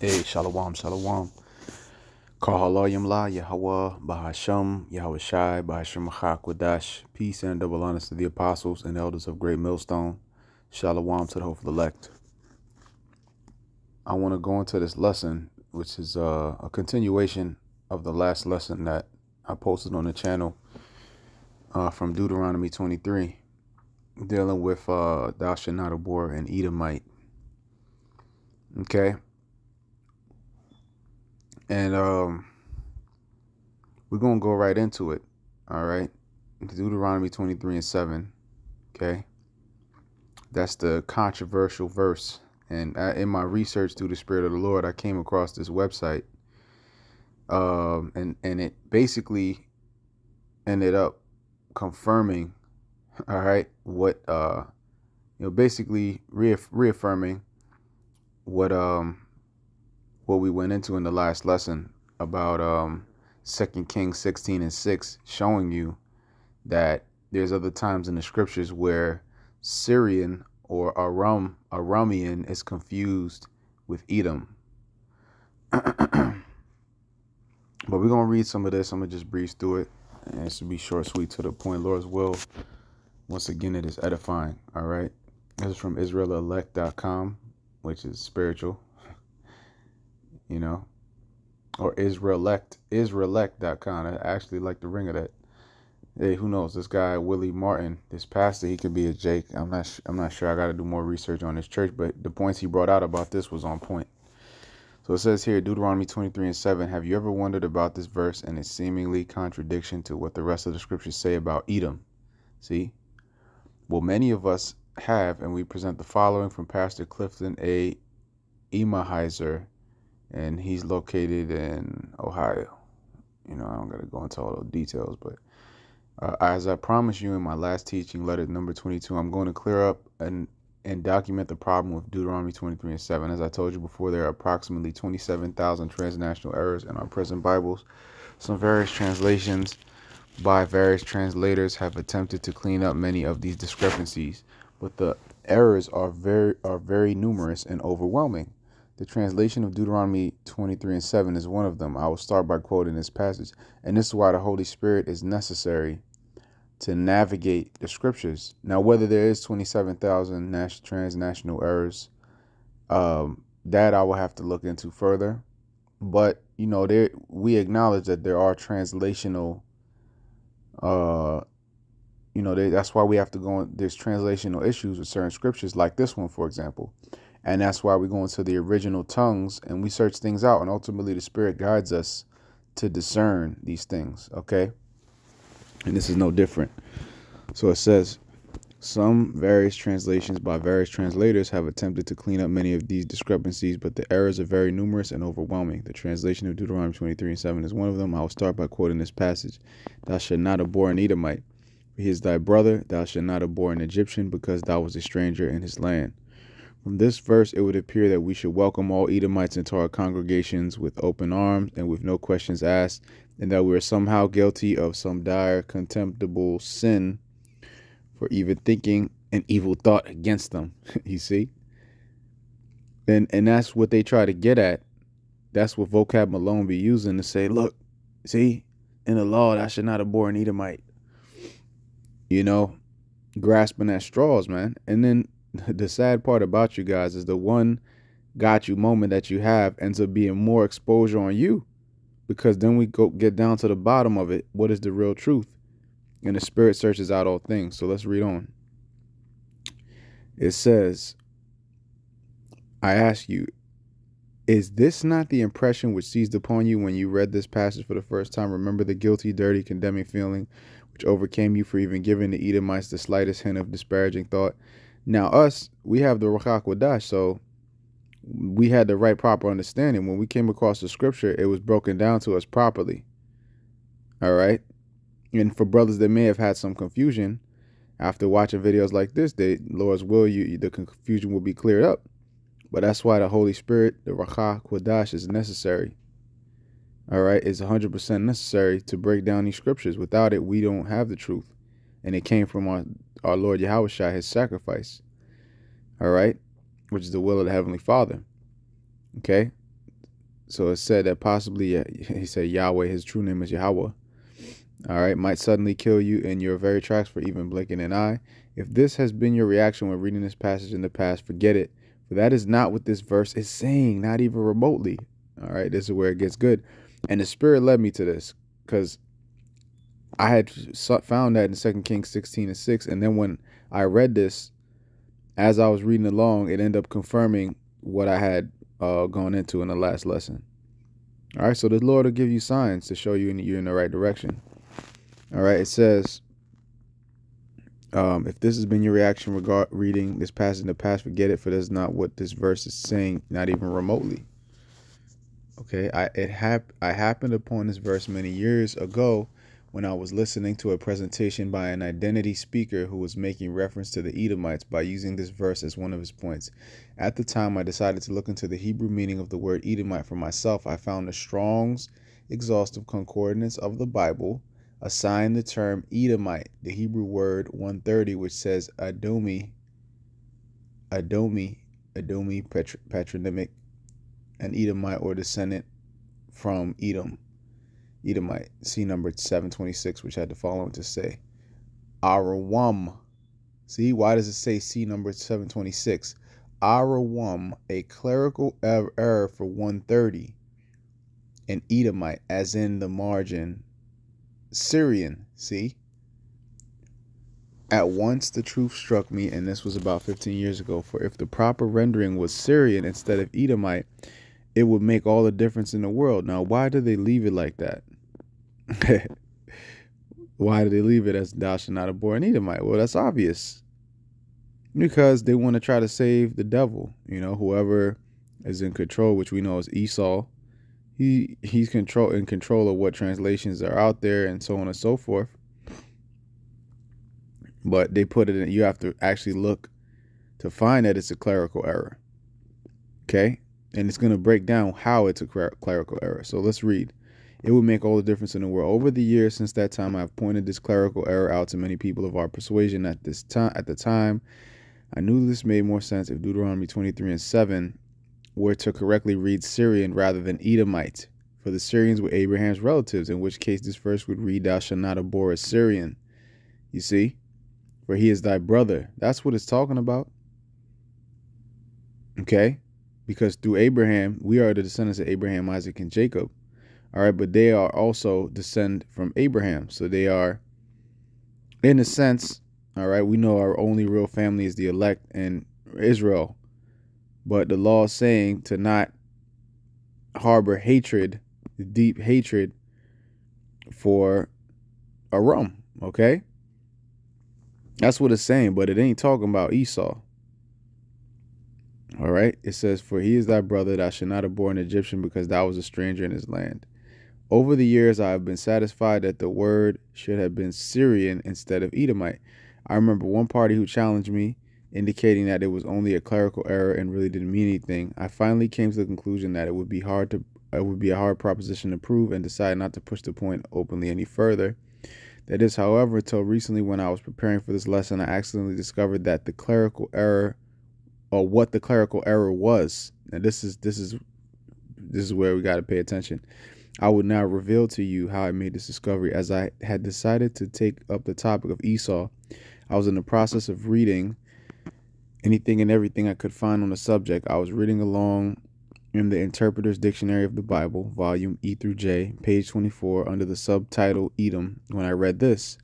Hey, Shalom, Shalom. Kahalayim La, Yahweh, Bahasham, Yahweh Shai, Bahasham Kwadash. Peace and double honors to the apostles and elders of Great Millstone. Shalom to the hopeful elect. I want to go into this lesson, which is uh, a continuation of the last lesson that I posted on the channel uh, from Deuteronomy 23, dealing with uh, thou shalt not abhor an Edomite. Okay. And um, we're going to go right into it. All right. Deuteronomy 23 and 7. Okay. That's the controversial verse. And I, in my research through the Spirit of the Lord, I came across this website. Um, and, and it basically ended up confirming, all right, what, uh, you know, basically reaff- reaffirming what, um, what we went into in the last lesson about um second kings 16 and 6 showing you that there's other times in the scriptures where syrian or aram aramean is confused with edom. But we're gonna read some of this. I'm gonna just breeze through it and it should be short sweet to the point. Lord's will once again it is edifying all right? This is from israelelect.com which is spiritual you know, or Israelect, Israelect.com. I actually like the ring of that. Hey, who knows? This guy Willie Martin, this pastor, he could be a Jake. I'm not. I'm not sure. I got to do more research on this church, but the points he brought out about this was on point. So it says here, Deuteronomy 23 and 7. Have you ever wondered about this verse and its seemingly contradiction to what the rest of the scriptures say about Edom? See? Well, many of us have, and we present the following from Pastor Clifton A. Emahiser and he's located in Ohio. You know, I don't got to go into all those details, but uh, as I promised you in my last teaching, letter number 22, I'm going to clear up and and document the problem with Deuteronomy 23 and 7. As I told you before, there are approximately 27,000 transnational errors in our present Bibles. Some various translations by various translators have attempted to clean up many of these discrepancies, but the errors are very are very numerous and overwhelming. The translation of Deuteronomy 23 and 7 is one of them. I will start by quoting this passage. And this is why the Holy Spirit is necessary to navigate the scriptures. Now, whether there is 27,000 transnational errors, um, that I will have to look into further. But, you know, there we acknowledge that there are translational, uh, you know, they, that's why we have to go on. There's translational issues with certain scriptures, like this one, for example. And that's why we go into the original tongues and we search things out. And ultimately, the Spirit guides us to discern these things. Okay. And this is no different. So it says, some various translations by various translators have attempted to clean up many of these discrepancies, but the errors are very numerous and overwhelming. The translation of Deuteronomy 23 and 7 is one of them. I will start by quoting this passage Thou shalt not abhor an Edomite. He is thy brother. Thou shalt not abhor an Egyptian, because thou was a stranger in his land. From this verse, it would appear that we should welcome all Edomites into our congregations with open arms and with no questions asked, and that we are somehow guilty of some dire, contemptible sin for even thinking an evil thought against them. you see? And and that's what they try to get at. That's what vocab Malone be using to say, look, see, in the law, I should not abhor an Edomite. You know, grasping at straws, man. And then the sad part about you guys is the one got you moment that you have ends up being more exposure on you because then we go get down to the bottom of it. What is the real truth? And the spirit searches out all things. So let's read on. It says i ask you is this not the impression which seized upon you when you read this passage for the first time? Remember the guilty dirty condemning feeling which overcame you for even giving the edomites the slightest hint of disparaging thought now, us, we have the Ruach so we had the right proper understanding. When we came across the scripture, it was broken down to us properly. All right. And for brothers that may have had some confusion after watching videos like this, they, Lord's will, you the confusion will be cleared up. But that's why the Holy Spirit, the Wadash, is necessary. All right, it's 100% necessary to break down these scriptures. Without it, we don't have the truth. And it came from our our Lord Yahweh Shai, his sacrifice. All right? Which is the will of the Heavenly Father. Okay? So it said that possibly uh, he said Yahweh, his true name is Yahweh. All right, might suddenly kill you in your very tracks for even blinking an eye. If this has been your reaction when reading this passage in the past, forget it. For that is not what this verse is saying, not even remotely. All right, this is where it gets good. And the Spirit led me to this because I had found that in Second Kings 16 and 6. And then when I read this, as I was reading along, it ended up confirming what I had uh, gone into in the last lesson. All right, so the Lord will give you signs to show you you're in the right direction. All right, it says, um, if this has been your reaction regard reading this passage in the past, forget it, for that's not what this verse is saying, not even remotely. Okay, I it hap- I happened upon this verse many years ago when I was listening to a presentation by an identity speaker who was making reference to the Edomites by using this verse as one of his points. At the time, I decided to look into the Hebrew meaning of the word Edomite for myself. I found the Strong's exhaustive concordance of the Bible assigned the term Edomite, the Hebrew word 130, which says Adomi, Adomi, Adomi patronymic, an Edomite or descendant from Edom. Edomite, see number 726, which had the following to say. Arawam. See, why does it say C number 726? Arawam, a clerical er-, error for 130. An Edomite, as in the margin. Syrian, see? At once the truth struck me, and this was about 15 years ago. For if the proper rendering was Syrian instead of Edomite, it would make all the difference in the world. Now, why do they leave it like that? why do they leave it as thou shalt not abhor an Edomite? Well, that's obvious. Because they want to try to save the devil, you know, whoever is in control, which we know is Esau. He he's control in control of what translations are out there and so on and so forth. But they put it in you have to actually look to find that it's a clerical error. Okay? and it's going to break down how it's a clerical error. So let's read. It would make all the difference in the world. Over the years since that time, I've pointed this clerical error out to many people of our persuasion. At this time, at the time, I knew this made more sense if Deuteronomy 23 and 7 were to correctly read Syrian rather than Edomite. For the Syrians were Abraham's relatives, in which case this verse would read, Thou shalt not abhor a Syrian. You see? For he is thy brother. That's what it's talking about. Okay? because through Abraham, we are the descendants of Abraham, Isaac, and Jacob. All right, but they are also descend from Abraham. So they are, in a sense, all right, we know our only real family is the elect and Israel. But the law is saying to not harbor hatred, deep hatred for a Aram, okay? That's what it's saying, but it ain't talking about Esau. All right. It says, For he is thy brother, thou shalt not abhor an Egyptian, because thou was a stranger in his land. Over the years, I have been satisfied that the word should have been Syrian instead of Edomite. I remember one party who challenged me, indicating that it was only a clerical error and really didn't mean anything. I finally came to the conclusion that it would be hard to it would be a hard proposition to prove and decided not to push the point openly any further. That is, however, until recently when I was preparing for this lesson, I accidentally discovered that the clerical error or what the clerical error was. And this is this is this is where we got to pay attention. I would now reveal to you how I made this discovery. As I had decided to take up the topic of Esau, I was in the process of reading anything and everything I could find on the subject. I was reading along in the Interpreter's Dictionary of the Bible, volume E through J, page 24, under the subtitle Edom, when I read this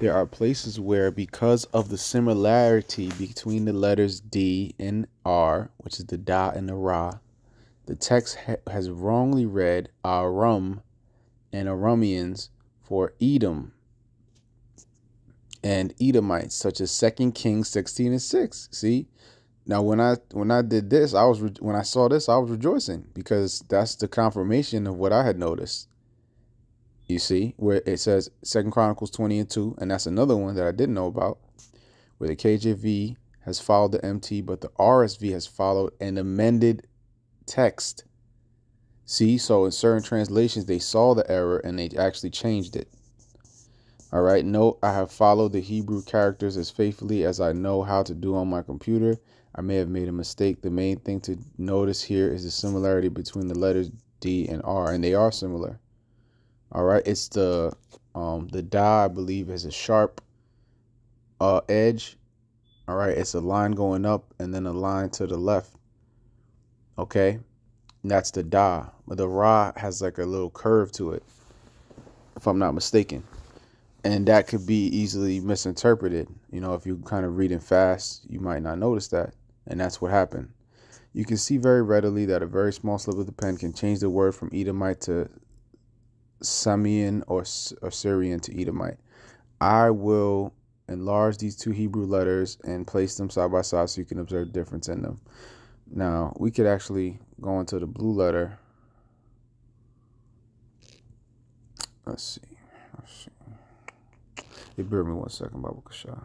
there are places where, because of the similarity between the letters D and R, which is the Da and the Ra, the text ha- has wrongly read Aram and Arameans for Edom and Edomites, such as Second Kings 16 and 6. See? Now when I when I did this, I was re- when I saw this, I was rejoicing because that's the confirmation of what I had noticed. You see, where it says Second Chronicles 20 and 2, and that's another one that I didn't know about, where the KJV has followed the MT, but the RSV has followed and amended text. See, so in certain translations, they saw the error and they actually changed it. All right, note I have followed the Hebrew characters as faithfully as I know how to do on my computer. I may have made a mistake. The main thing to notice here is the similarity between the letters D and R, and they are similar. All right, it's the um the da I believe has a sharp uh edge. All right, it's a line going up and then a line to the left. Okay, and that's the da. But the ra has like a little curve to it, if I'm not mistaken. And that could be easily misinterpreted. You know, if you're kind of reading fast, you might not notice that. And that's what happened. You can see very readily that a very small slip of the pen can change the word from Edomite to Samian or, or Syrian to Edomite. I will enlarge these two Hebrew letters and place them side by side so you can observe the difference in them. Now, we could actually go into the blue letter. Let's see. Let's see. Hey, bear me one second, Baba Kasha.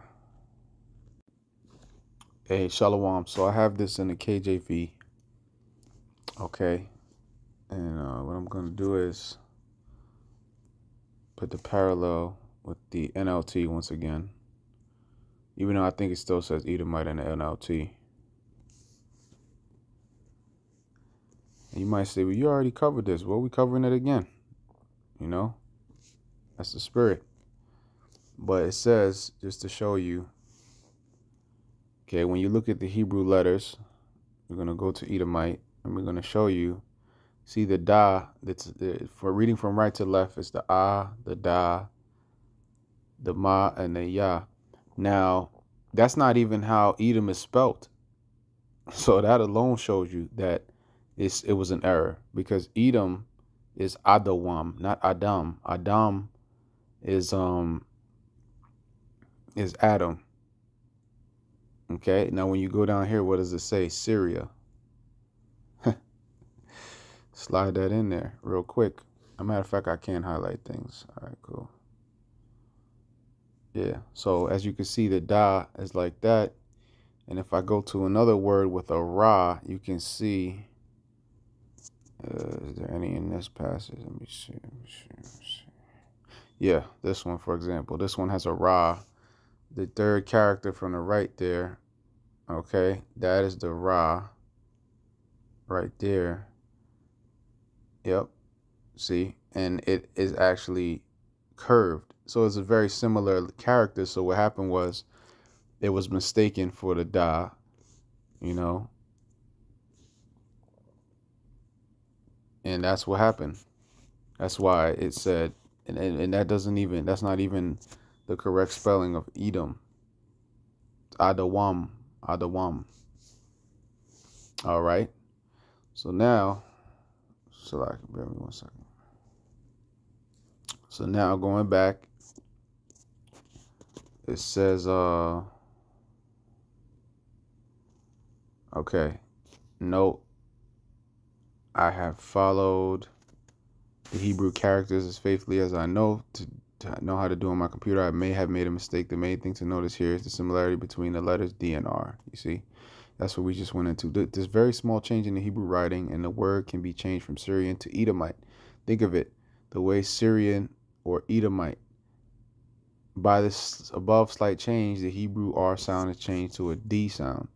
Hey, Shalom. So I have this in the KJV. Okay. And uh, what I'm going to do is put the parallel with the NLT once again. Even though I think it still says Edomite in the NLT. And you might say, well, you already covered this. Well, we covering it again. You know? That's the spirit. But it says, just to show you, okay, when you look at the Hebrew letters, we're going to go to Edomite, and we're going to show you See the da that's the, for reading from right to left it's the ah, the da, the ma, and the ya. Now that's not even how Edom is spelt. So that alone shows you that it's it was an error because Edom is Adawam, not Adam. Adam is um is Adam. Okay, now when you go down here, what does it say? Syria slide that in there real quick. a matter of fact, I can highlight things. All right, cool. Yeah, so as you can see, the da is like that. And if I go to another word with a ra, you can see, uh, is there any in this passage? Let me see, let me see, let me see. Yeah, this one, for example, this one has a ra. The third character from the right there, okay, that is the ra right there. Yep. See, and it is actually curved. So it's a very similar character. So what happened was it was mistaken for the da, you know. And that's what happened. That's why it said and, and, and that doesn't even that's not even the correct spelling of Edom. Adawam. Adawam. All right. So now so I can bear me one second. So now going back, it says, uh, okay, note, I have followed the Hebrew characters as faithfully as I know to, to, know how to do on my computer. I may have made a mistake. The main thing to notice here is the similarity between the letters D and R. You see? That's what we just went into. This very small change in the Hebrew writing, and the word can be changed from Syrian to Edomite. Think of it the way Syrian or Edomite. By this above slight change, the Hebrew R sound is changed to a D sound.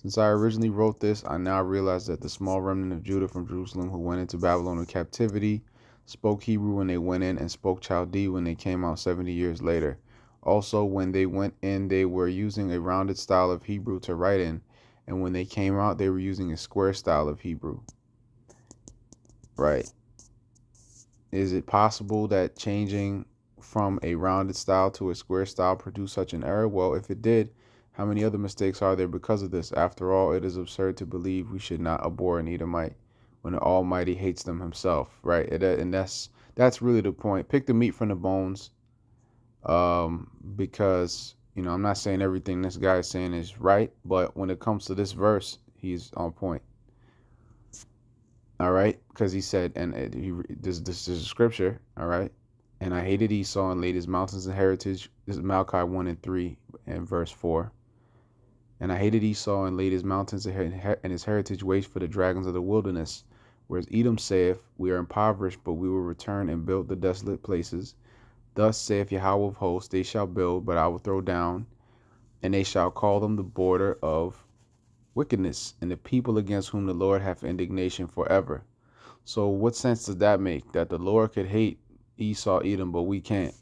Since I originally wrote this, I now realize that the small remnant of Judah from Jerusalem who went into Babylon in captivity spoke Hebrew when they went in and spoke Chaldee when they came out 70 years later. Also, when they went in, they were using a rounded style of Hebrew to write in and when they came out, they were using a square style of Hebrew. Right. Is it possible that changing from a rounded style to a square style produced such an error? Well, if it did, how many other mistakes are there because of this? After all, it is absurd to believe we should not abhor an Edomite when the Almighty hates them Himself, right? And that's that's really the point. Pick the meat from the bones, um, because you know, I'm not saying everything this guy is saying is right, but when it comes to this verse, he's on point. All right, because he said, and it, he this this is a scripture. All right, and I hated Esau and laid his mountains in heritage. This is Malachi one and three and verse four. And I hated Esau and laid his mountains and his heritage waste for the dragons of the wilderness. Whereas Edom saith, We are impoverished, but we will return and build the desolate places Thus saith Yahweh of hosts, they shall build, but I will throw down, and they shall call them the border of wickedness, and the people against whom the Lord hath indignation forever. So what sense does that make? That the Lord could hate Esau, Edom, but we can't.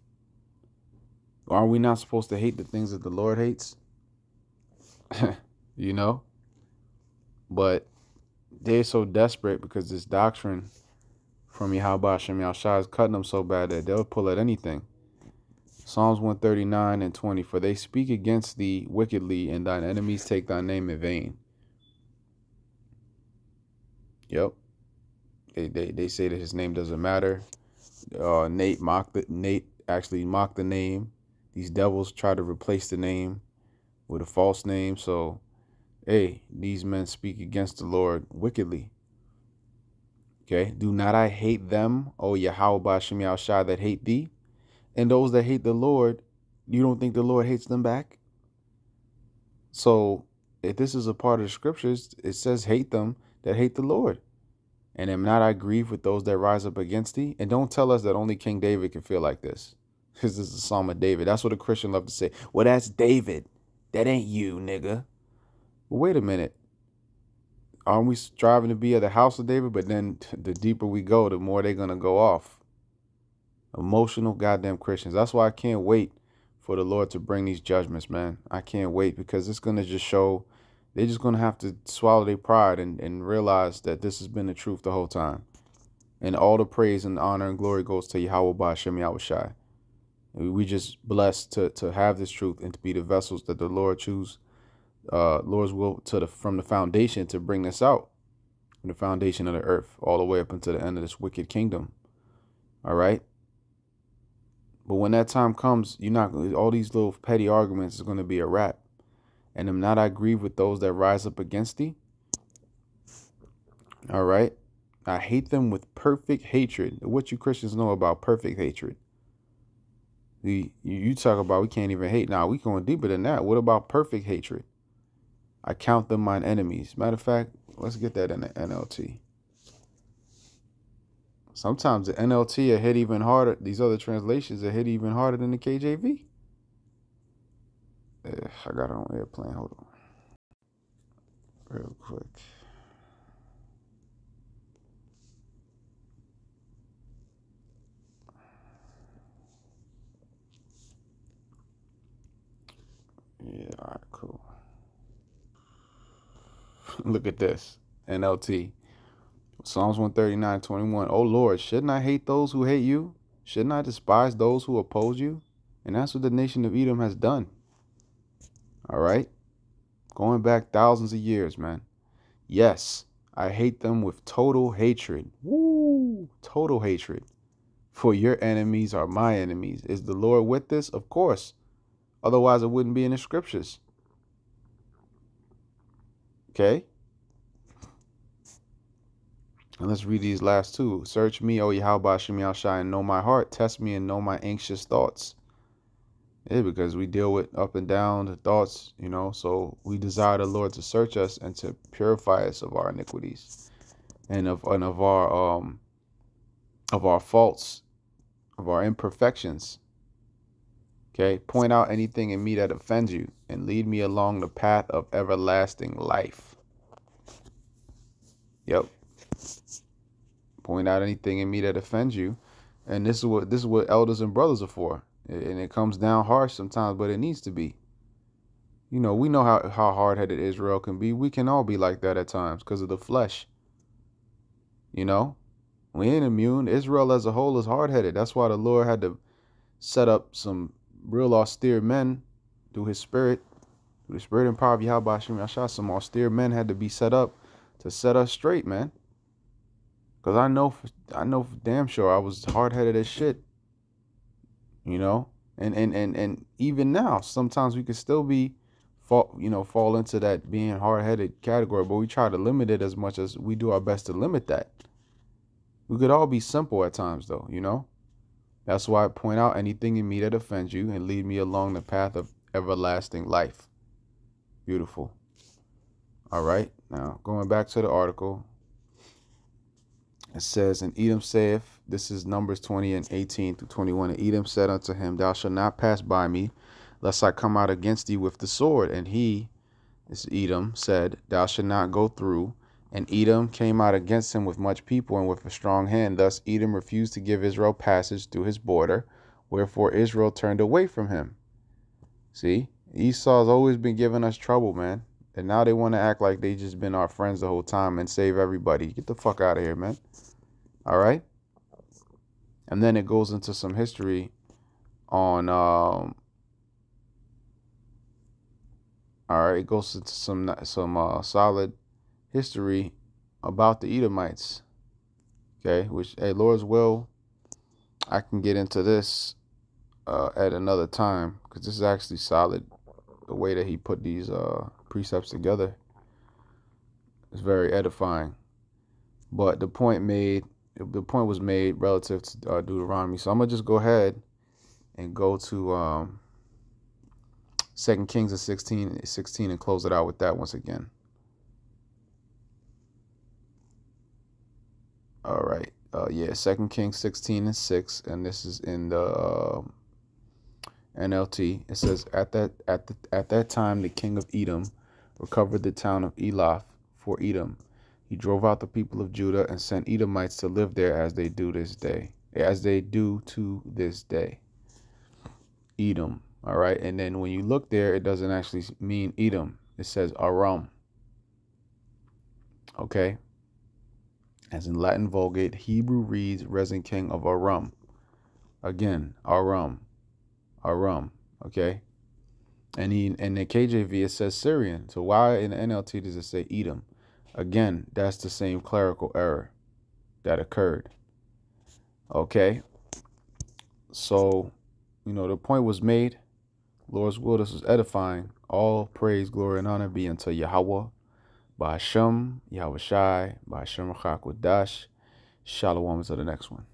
Are we not supposed to hate the things that the Lord hates? you know? But they're so desperate because this doctrine from Yahweh Hashem Yahshua is cutting them so bad that they'll pull at anything. Psalms 139 and 20 For they speak against thee wickedly, and thine enemies take thy name in vain. Yep. They, they, they say that his name doesn't matter. Uh, Nate mocked the, Nate actually mocked the name. These devils try to replace the name with a false name. So, hey, these men speak against the Lord wickedly. Okay. Do not I hate them, O Yahweh Bashem Shah, that hate thee? And those that hate the Lord, you don't think the Lord hates them back? So if this is a part of the scriptures, it says hate them that hate the Lord. And am not I grieved with those that rise up against thee? And don't tell us that only King David can feel like this. Because this is a psalm of David. That's what a Christian love to say. Well, that's David. That ain't you, nigga. Well, wait a minute. Aren't we striving to be at the house of David? But then the deeper we go, the more they're going to go off. Emotional goddamn Christians. That's why I can't wait for the Lord to bring these judgments, man. I can't wait because it's going to just show they're just going to have to swallow their pride and, and realize that this has been the truth the whole time. And all the praise and honor and glory goes to Yahweh by Shem Yahushai. We just blessed to, to have this truth and to be the vessels that the Lord choose, uh, Lord's will to the from the foundation to bring this out, from the foundation of the earth, all the way up into the end of this wicked kingdom. All right. But when that time comes, you're not all these little petty arguments is going to be a wrap. And am not I grieve with those that rise up against thee? All right. I hate them with perfect hatred. What you Christians know about perfect hatred? You talk about we can't even hate. Now we going deeper than that. What about perfect hatred? I count them mine enemies. Matter of fact, let's get that in the NLT. Sometimes the NLT are hit even harder. These other translations are hit even harder than the KJV. Yeah, I got it on airplane. Hold on. Real quick. Yeah, all right, cool. Look at this. NLT. Psalms 139, 21. Oh Lord, shouldn't I hate those who hate you? Shouldn't I despise those who oppose you? And that's what the nation of Edom has done. All right? Going back thousands of years, man. Yes, I hate them with total hatred. Woo! Total hatred. For your enemies are my enemies. Is the Lord with this? Of course. Otherwise, it wouldn't be in the scriptures. Okay? And let's read these last two. Search me, O Yahweh Shem Shai, and know my heart. Test me and know my anxious thoughts. Yeah, because we deal with up and down the thoughts, you know. So we desire the Lord to search us and to purify us of our iniquities and of and of our um of our faults, of our imperfections. Okay, point out anything in me that offends you and lead me along the path of everlasting life. Yep point out anything in me that offends you. And this is what this is what elders and brothers are for. And it comes down harsh sometimes, but it needs to be. You know, we know how, how hard headed Israel can be. We can all be like that at times because of the flesh. You know? We ain't immune. Israel as a whole is hard headed. That's why the Lord had to set up some real austere men through his spirit, through the spirit and power of Yahweh Hashem Some austere men had to be set up to set us straight, man. Cause I know, I know for damn sure I was hard headed as shit. You know, and and and and even now, sometimes we could still be, fall, you know, fall into that being hard headed category. But we try to limit it as much as we do our best to limit that. We could all be simple at times, though. You know, that's why I point out anything in me that offends you and lead me along the path of everlasting life. Beautiful. All right, now going back to the article, it says, And Edom saith, this is Numbers 20 and 18 to 21. And Edom said unto him, Thou shalt not pass by me, lest I come out against thee with the sword. And he, this Edom, said, Thou shalt not go through, And Edom came out against him with much people and with a strong hand. Thus Edom refused to give Israel passage through his border, wherefore Israel turned away from him. See, Esau's always been giving us trouble, man. And now they want to act like they just been our friends the whole time and save everybody. Get the fuck out of here, man. All right. And then it goes into some history on um all right, it goes into some some uh, solid history about the Edomites. Okay, which hey, Lord's will, I can get into this uh, at another time because this is actually solid. The way that he put these uh, precepts together is very edifying. But the point made, the point was made relative to uh, Deuteronomy. So I'm gonna just go ahead and go to um, Second Kings of 16, 16 and close it out with that once again. All right. Uh, yeah, Second Kings 16 and 6, and this is in the uh, NLT. It says, "At that at the, at that time, the king of Edom recovered the town of Elath for Edom. He drove out the people of Judah and sent Edomites to live there, as they do this day, as they do to this day." Edom. All right, and then when you look there, it doesn't actually mean Edom. It says Aram. Okay. As in Latin Vulgate, Hebrew reads Rezin King of Aram. Again, Aram. Aram. Okay. And he in the KJV it says Syrian. So why in the NLT does it say Edom? Again, that's the same clerical error that occurred. Okay. So, you know, the point was made. Lord's will, this was edifying. All praise, glory, and honor be unto Yahweh by Hashem, Yahweh Shai, by Hashem Dash. Shalom until the next one.